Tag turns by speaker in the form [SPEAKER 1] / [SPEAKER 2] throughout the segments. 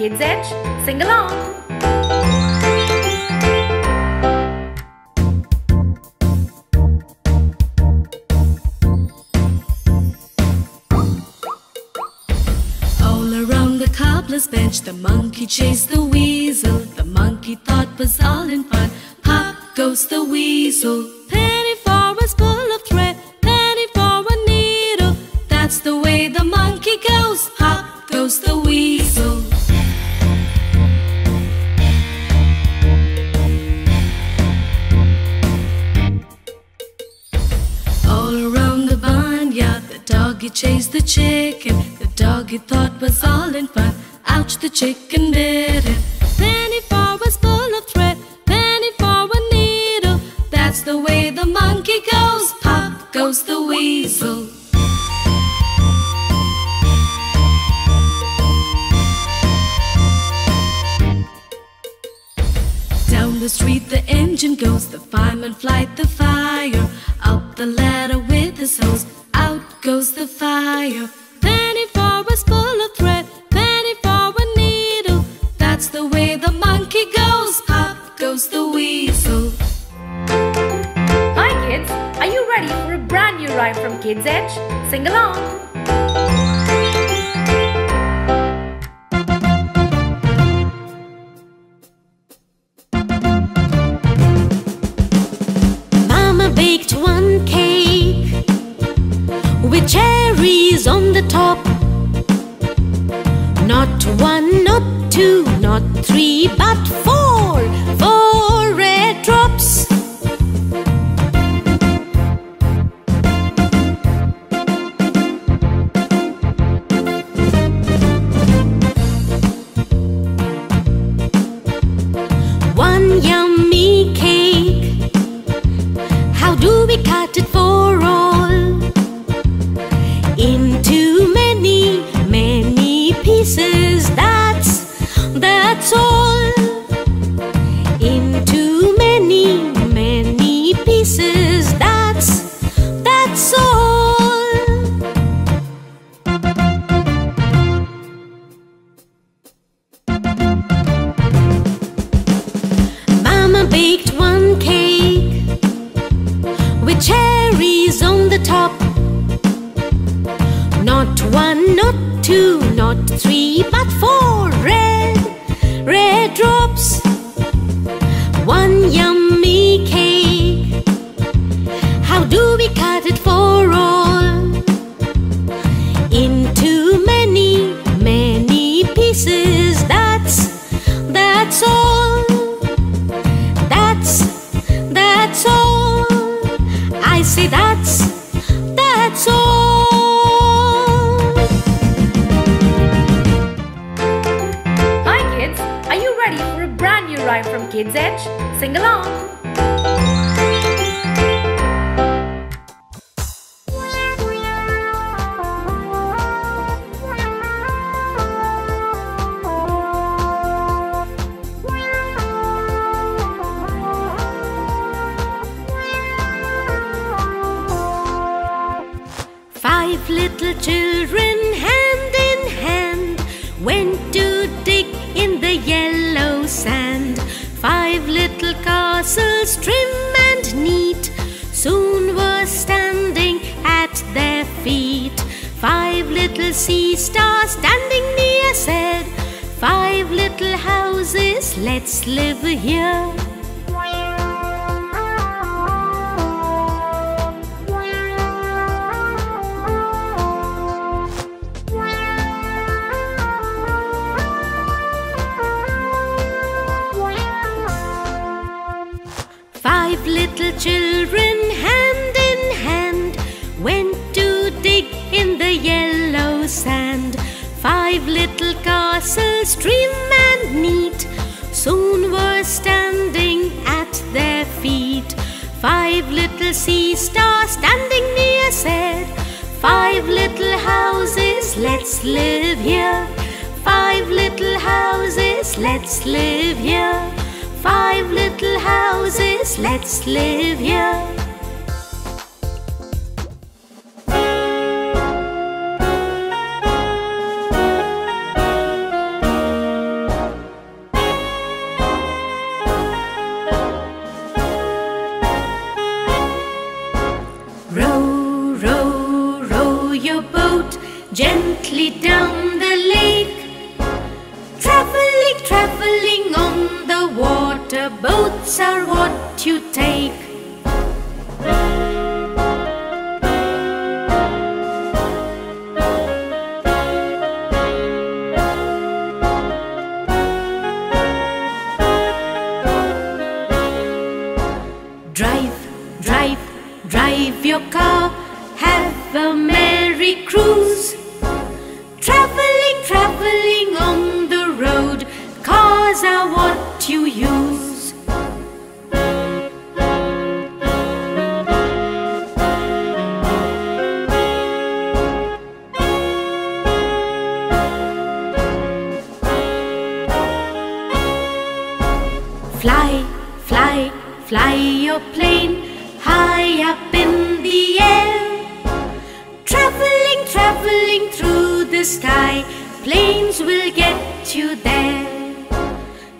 [SPEAKER 1] Kids Edge? Sing along.
[SPEAKER 2] All around the cobbler's bench, the monkey chased the weasel. The monkey thought was all in fun. Pop goes the weasel. Penny for a spool of thread, penny for a needle. That's the way the monkey goes. Pop goes the weasel. Chased the chicken. The doggy thought was all in fun. Ouch, the chicken did it. Penny for was full of thread, penny for a needle. That's the way the monkey goes. Pop goes the weasel. Down the street the engine goes, the fireman flight the fire. Up the ladder with his hose, fire. Penny for a spool of thread, penny for a needle. That's the way the monkey goes. Pop goes the weasel.
[SPEAKER 1] Hi kids, are you ready for a brand new rhyme from Kids Edge? Sing along.
[SPEAKER 3] Three, but four all. Into many, many pieces. That's that's all. Mama baked one cake with cherries on the top. Not one, not two, not three, but four red, red drops. One yummy cake. How do we cut it for all? Into many, many pieces. That's, that's all. That's, that's all. I say that's,
[SPEAKER 1] rhyme from Kids Edge? Sing along.
[SPEAKER 3] Five little children, hand in hand, went let's live here. Five little children hand in hand went to dig in the yellow sand. Five little castles trim and neat soon were standing at their feet. Five little sea stars standing near said, Five little houses, let's live here. Five little houses, let's live here. Five little houses, let's live here. You take. Drive, drive, drive your car, have a merry cruise. Traveling, traveling on the road, cars are what you use. Planes will get you there.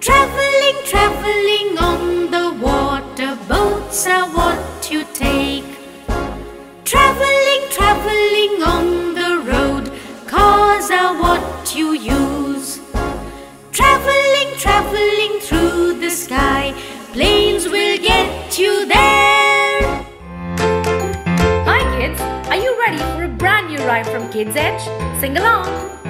[SPEAKER 3] Traveling, traveling on the water, boats are what you take. Traveling, traveling on the road, cars are what you use. Traveling, traveling through the sky, planes will get you there.
[SPEAKER 1] Rhyme from Kids Edge? Sing along!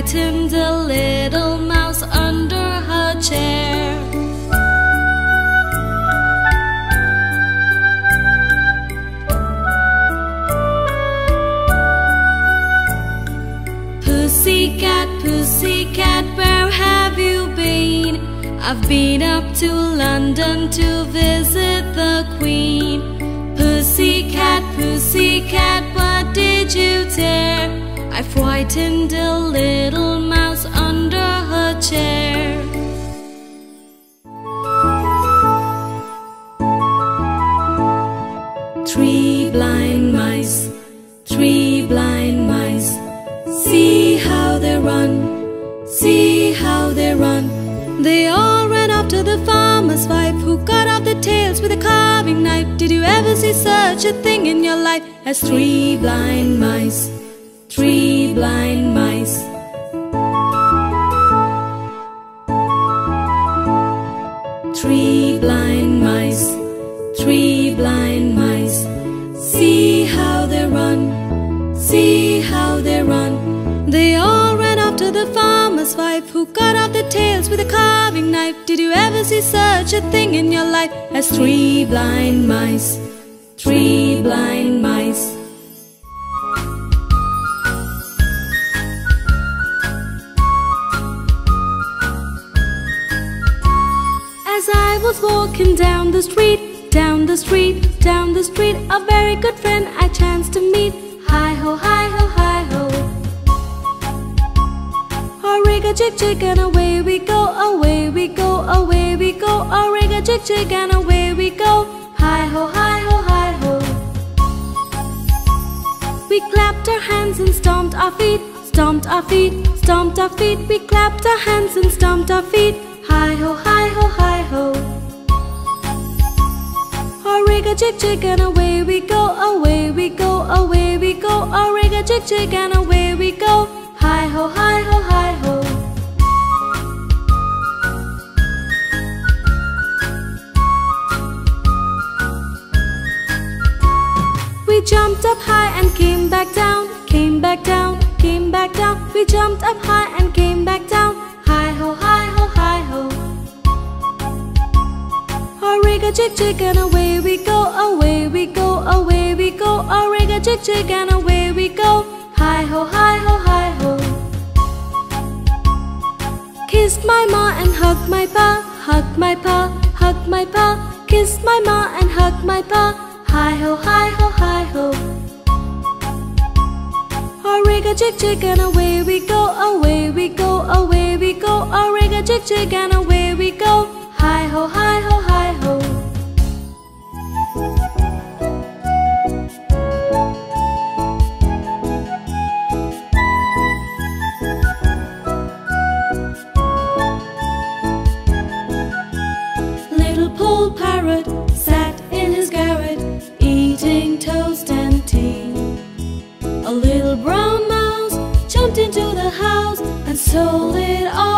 [SPEAKER 2] Frightened a little mouse under her chair. Pussycat, pussycat, where have you been? I've been up to London to visit the Queen. Pussycat, pussycat, what did you dare? I frightened a little mouse under her chair. Three blind mice, three blind mice. See how they run, see how they run. They all ran after the farmer's wife who cut off the tails with a carving knife. Did you ever see such a thing in your life as three blind mice? Three blind mice. Three blind mice, three blind mice. See how they run, see how they run. They all ran after the farmer's wife who cut off the tails with a carving knife. Did you ever see such a thing in your life as three blind mice? Three blind was walking down the street, down the street, down the street, a very good friend I chanced to meet. Hi ho, hi ho, hi ho. A rig a jig jig and away we go, away we go, away we go. A rig a jig jig and away we go. Hi ho, hi ho, hi ho. We clapped our hands and stomped our feet, stomped our feet, stomped our feet. We clapped our hands and stomped our feet. Hi ho, hi ho, hi ho. Rig a jig jig and away we go, away we go, away we go. A rig a jig jig and away we go. Hi ho, hi ho, hi ho. We jumped up high and came back down, came back down, came back down. We jumped up high and came back down. Hi ho, hi ho. A rig a jig jig and away we go, away we go, away we go. A rig a jig jig and away we go. Hi ho, hi ho, hi ho. Kissed my ma and hugged my pa, hugged my pa, hugged my pa. Kissed my ma and hugged my pa. Hi ho, hi ho, hi ho. A rig a jig jig and away we go, away we go, away we go. A rig a jig jig and away stole it all